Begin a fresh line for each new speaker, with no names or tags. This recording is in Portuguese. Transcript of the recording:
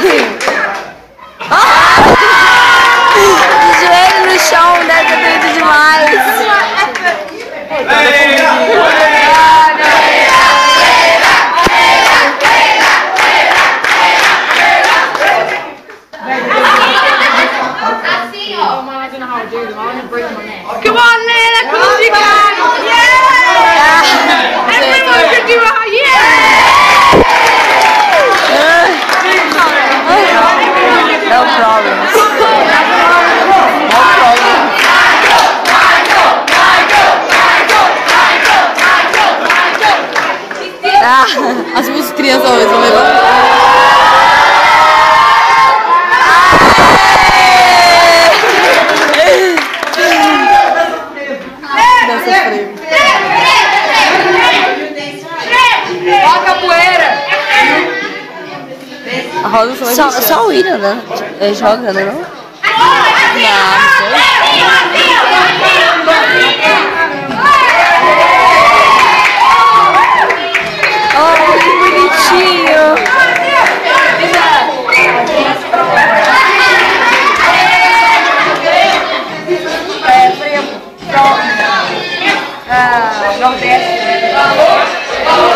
Joelho no chão, deve ter feito demais. Come
on! As minhas crianças hoje vão
a roda só
Só, só o William, né? É, joga, né? Não?
Não, não
ah, Nordeste. Né?